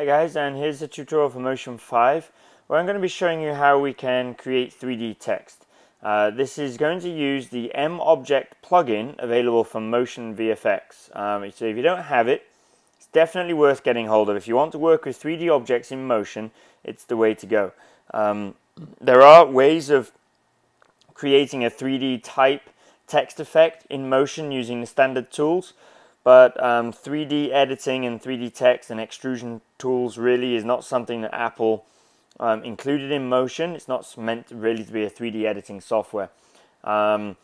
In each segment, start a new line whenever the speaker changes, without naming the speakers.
Hi guys, and here's a tutorial for Motion 5 where I'm going to be showing you how we can create 3D text. Uh, this is going to use the mObject plugin available from Motion VFX. Um, so if you don't have it, it's definitely worth getting hold of. If you want to work with 3D objects in motion, it's the way to go. Um, there are ways of creating a 3D type text effect in motion using the standard tools but um, 3D editing and 3D text and extrusion tools really is not something that Apple um, included in Motion. It's not meant really to be a 3D editing software. Um,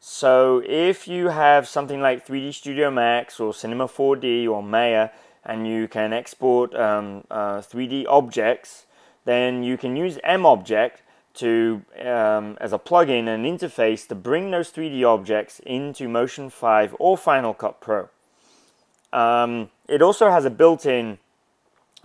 so if you have something like 3D Studio Max or Cinema 4D or Maya and you can export um, uh, 3D objects, then you can use mObject to um, as a plugin and interface to bring those 3D objects into Motion 5 or Final Cut Pro. Um, it also has a built-in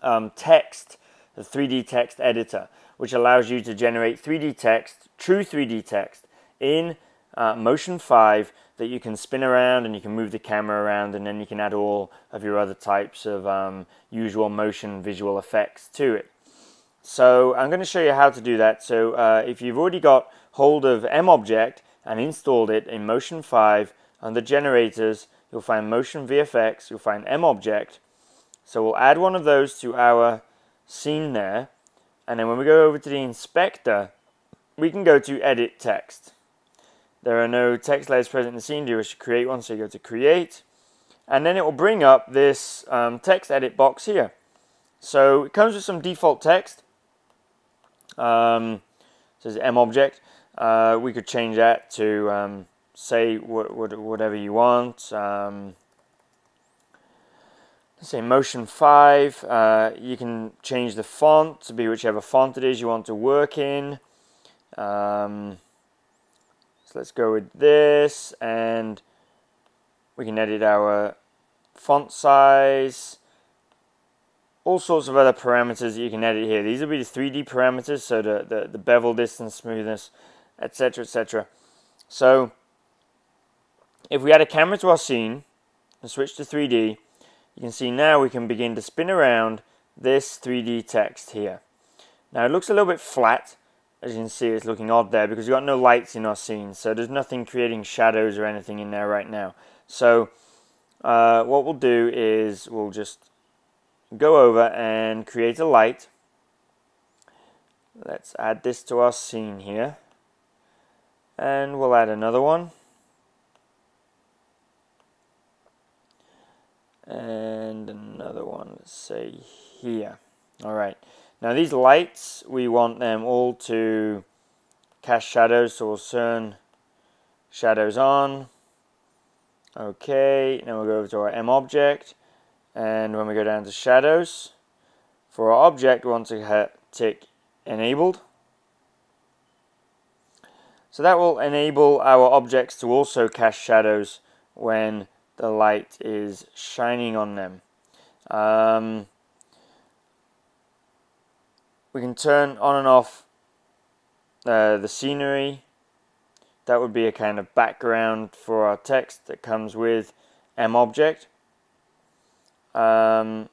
um, text, the 3D text editor, which allows you to generate 3D text, true 3D text, in uh, Motion 5 that you can spin around and you can move the camera around and then you can add all of your other types of um, usual motion visual effects to it. So I'm going to show you how to do that. So uh, if you've already got hold of mObject and installed it in Motion 5 under Generators, you'll find Motion VFX, you'll find mObject. So we'll add one of those to our scene there. And then when we go over to the inspector, we can go to Edit Text. There are no text layers present in the scene. Do you wish to create one? So you go to Create. And then it will bring up this um, text edit box here. So it comes with some default text. Um, says mObject. Uh, we could change that to um, say what, what, whatever you want. Um, let's say motion 5. Uh, you can change the font to be whichever font it is you want to work in. Um, so let's go with this and we can edit our font size all sorts of other parameters that you can edit here. These will be the 3D parameters, so the, the, the bevel distance, smoothness, etc, etc. So, if we add a camera to our scene and switch to 3D, you can see now we can begin to spin around this 3D text here. Now it looks a little bit flat, as you can see it's looking odd there because we've got no lights in our scene, so there's nothing creating shadows or anything in there right now. So uh, what we'll do is we'll just go over and create a light. Let's add this to our scene here. And we'll add another one. And another one, let's say here. Alright, now these lights, we want them all to cast shadows, so we'll turn shadows on. Okay, now we'll go over to our mObject and when we go down to shadows for our object we want to tick enabled. So that will enable our objects to also cast shadows when the light is shining on them. Um, we can turn on and off uh, the scenery. That would be a kind of background for our text that comes with mObject um,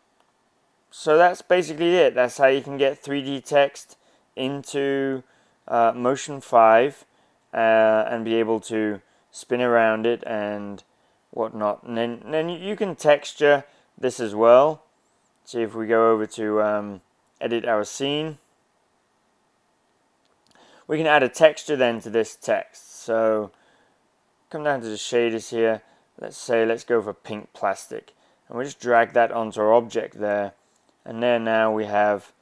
so that's basically it. That's how you can get 3D text into uh, Motion 5 uh, and be able to spin around it and whatnot. And then, then you can texture this as well. See if we go over to um, edit our scene. We can add a texture then to this text. So come down to the shaders here. Let's say let's go for pink plastic and we just drag that onto our object there. And there now we have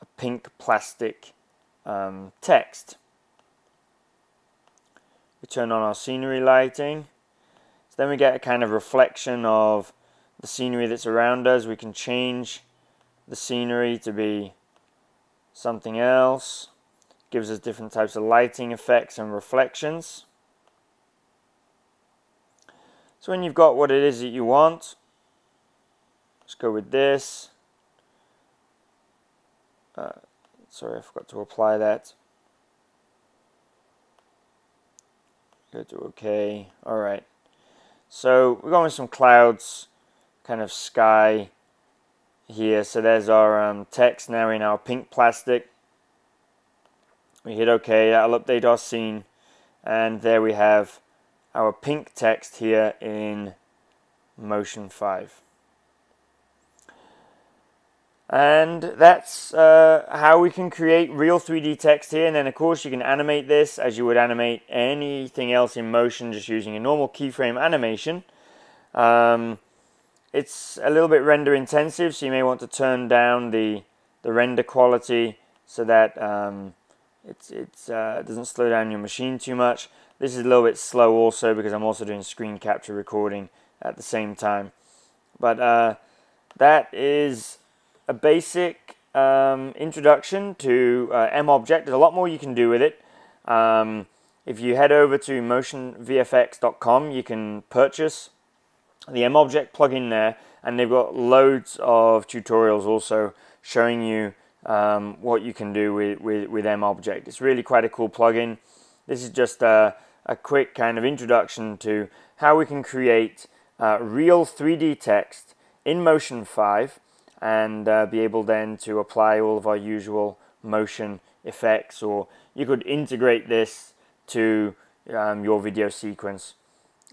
a pink plastic um, text. We turn on our scenery lighting. So then we get a kind of reflection of the scenery that's around us. We can change the scenery to be something else. Gives us different types of lighting effects and reflections. So when you've got what it is that you want, let's go with this. Uh, sorry, I forgot to apply that. Go to OK. Alright. So we're going with some clouds, kind of sky here. So there's our um, text now in our pink plastic. We hit OK, that'll update our scene. And there we have our pink text here in Motion 5. And that's uh, how we can create real 3D text here. And then, of course, you can animate this as you would animate anything else in motion just using a normal keyframe animation. Um, it's a little bit render intensive, so you may want to turn down the, the render quality so that um, it's, it's, uh, doesn't slow down your machine too much. This is a little bit slow also because I'm also doing screen capture recording at the same time. But uh, that is a basic um, introduction to uh, MObject. There's a lot more you can do with it. Um, if you head over to motionvfx.com, you can purchase the MObject plugin there, and they've got loads of tutorials also showing you um, what you can do with, with, with MObject. It's really quite a cool plugin. This is just a, a quick kind of introduction to how we can create uh, real 3D text in Motion 5 and uh, be able then to apply all of our usual motion effects or you could integrate this to um, your video sequence.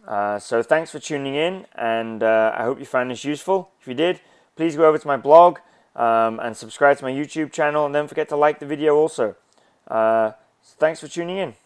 Uh, so thanks for tuning in and uh, I hope you found this useful. If you did, please go over to my blog um, and subscribe to my YouTube channel and don't forget to like the video also. Uh, thanks for tuning in.